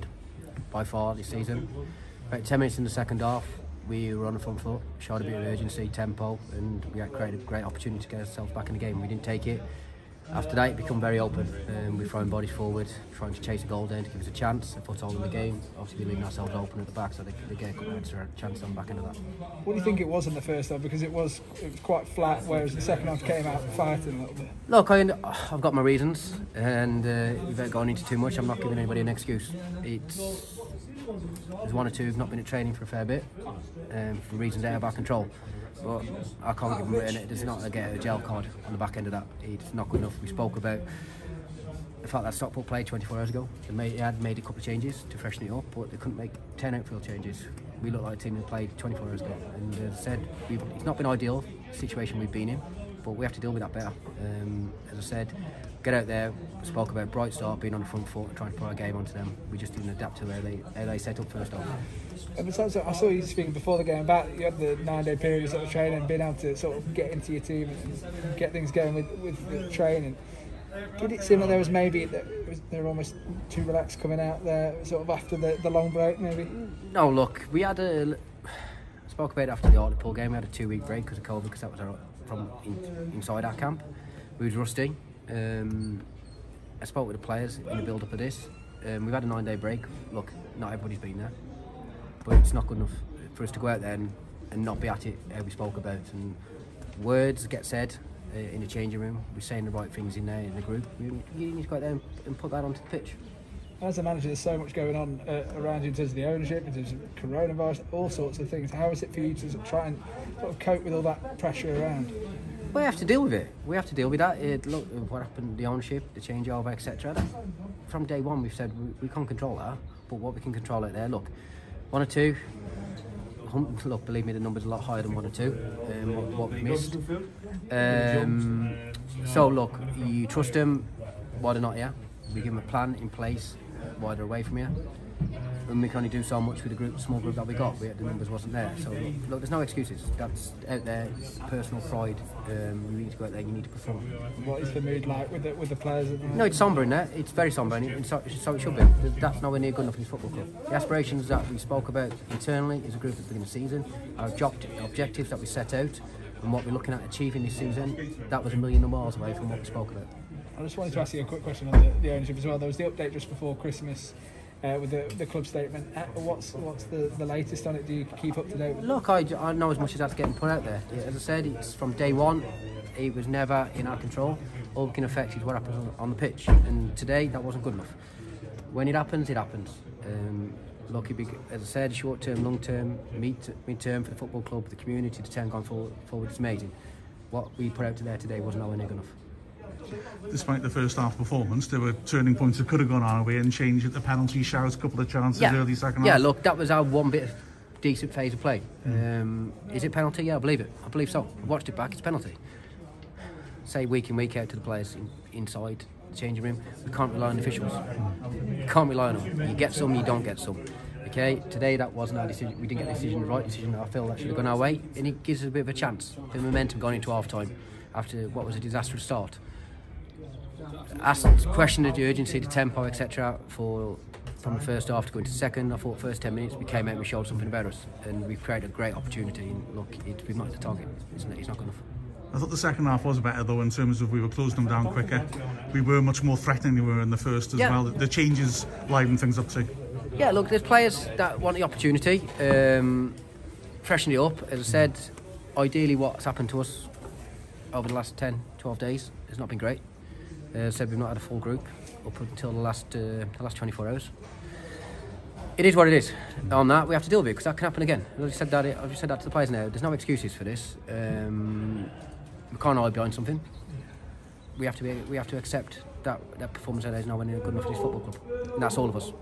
played by far this season. About 10 minutes in the second half, we were on the front foot, showed a bit of urgency, tempo, and we had created a great opportunity to get ourselves back in the game. We didn't take it. After that, it become very open. Um, we're throwing bodies forward, trying to chase a goal down to give us a chance, a foothold in the game. Obviously, we're leaving ourselves open at the back, so they, they get a chance on the back end of that. What do you think it was in the first half? Because it was it was quite flat, whereas the second half came out fighting a little bit. Look, I, I've got my reasons, and uh, without going into too much, I'm not giving anybody an excuse. It's there's one or two who've not been at training for a fair bit, um, for reasons out of our control. But I can't give them written. There's not a get a gel card on the back end of that. It's not good enough. We spoke about the fact that Stockport played 24 hours ago. They, made, they had made a couple of changes to freshen it up, but they couldn't make 10 outfield changes. We look like a team that played 24 hours ago. And as I said, it's not been ideal situation we've been in, but we have to deal with that better. Um, as I said, get out there, spoke about bright start, being on the front foot, trying to put our game onto them. We just didn't adapt to how they, how they set up first off. Besides I saw you speaking before the game about you had the nine day period of sort of training, being able to sort of get into your team and get things going with, with the training. Did it seem like there was maybe that they were almost too relaxed coming out there, sort of after the, the long break, maybe? No, look, we had a. I spoke about it after the Hartlepool game. We had a two week break because of COVID, because that was our, from in, inside our camp. We was rusty. Um, I spoke with the players in the build up of this. Um, we've had a nine day break. Look, not everybody's been there, but it's not good enough for us to go out there and, and not be at it how we spoke about. And words get said uh, in the changing room. We're saying the right things in there in the group. You, you need to go out there and, and put that onto the pitch. As a manager, there's so much going on uh, around you in terms of the ownership, in terms of coronavirus, all sorts of things. How is it for you to try and sort of cope with all that pressure around? We have to deal with it. We have to deal with that. It, look, what happened, the ownership, the changeover, etc. From day one, we've said we, we can't control that, but what we can control out there, look, one or two. Look, believe me, the number's a lot higher than one or two. Um, what, what we missed. Um, so look, you trust them. Why they're not here? We give them a plan in place. while they're away from here and we can only do so much with the group, small group that we got. We, the numbers wasn't there. So look, there's no excuses. That's out there. Personal pride. Um, you need to go out there. You need to perform. What is the mood like with the with the players? No, it's sombre in there. It's very sombre, and so, so, it should be. That's nowhere near good enough in this football club. The aspirations that we spoke about internally as a group at the beginning of the season, our objectives that we set out, and what we're looking at achieving this season, that was a million miles away from what we spoke about. I just wanted to ask you a quick question on the, the ownership as well. There was the update just before Christmas uh, with the, the club statement. Uh, what's what's the, the latest on it? Do you keep up to date? Look, I, I know as much as that's getting put out there. As I said, it's from day one. It was never in our control. All we can affect is what happens on, on the pitch. And today, that wasn't good enough. When it happens, it happens. Um, as I said, short term, long term, mid, term for the football club, the community, the town going forward, forward is amazing. What we put out there today was nowhere near enough despite the first half performance, there were turning points that could have gone our way and changed at the penalty shouts, a couple of chances yeah. early second yeah, half. Yeah, look, that was our one bit of decent phase of play. Mm. Um, is it penalty? Yeah, I believe it. I believe so. I watched it back, it's penalty. Say week in, week out to the players in, inside the changing room, we can't rely on officials. We can't rely on them. You get some, you don't get some. Okay, today that wasn't our decision. We didn't get the decision, the right decision. I feel that should have gone our way, and it gives us a bit of a chance, the momentum going into half time after what was a disastrous start asked questioned the urgency, the tempo, etc. For from the first half to go into second. I thought first ten minutes we came out and we showed something about us, and we've created a great opportunity. And look, we've not the target. It's, it's not good enough. I thought the second half was better though in terms of we were closing them down quicker. We were much more threatening than we were in the first as yeah. well. The changes livened things up too. Yeah, look, there's players that want the opportunity, um, freshen it up. As I said, ideally what's happened to us over the last 10, 12 days has not been great. Uh, said we've not had a full group up until the last uh, the last 24 hours. It is what it is. On that, we have to deal with it because that can happen again. I've just said that. I've just said that to the players now. There's no excuses for this. Um, we can't hide behind something. We have to be. We have to accept that that performance today is nowhere near good enough for this football club. And that's all of us.